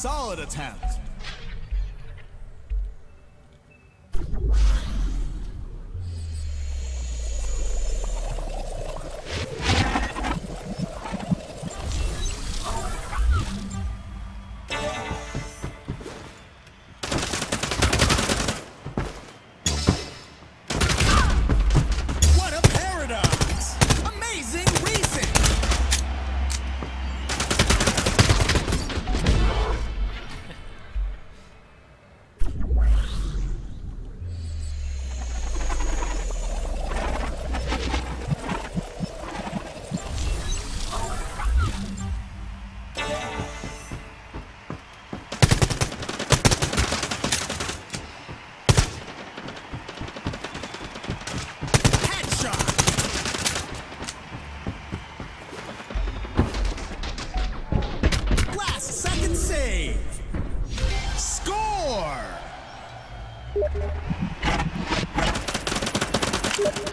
solid attempt. What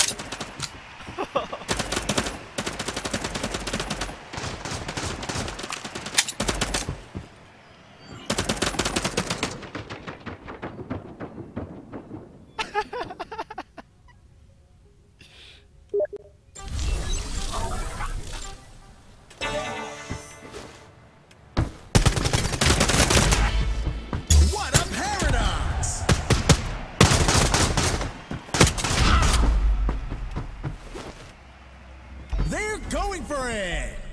for it!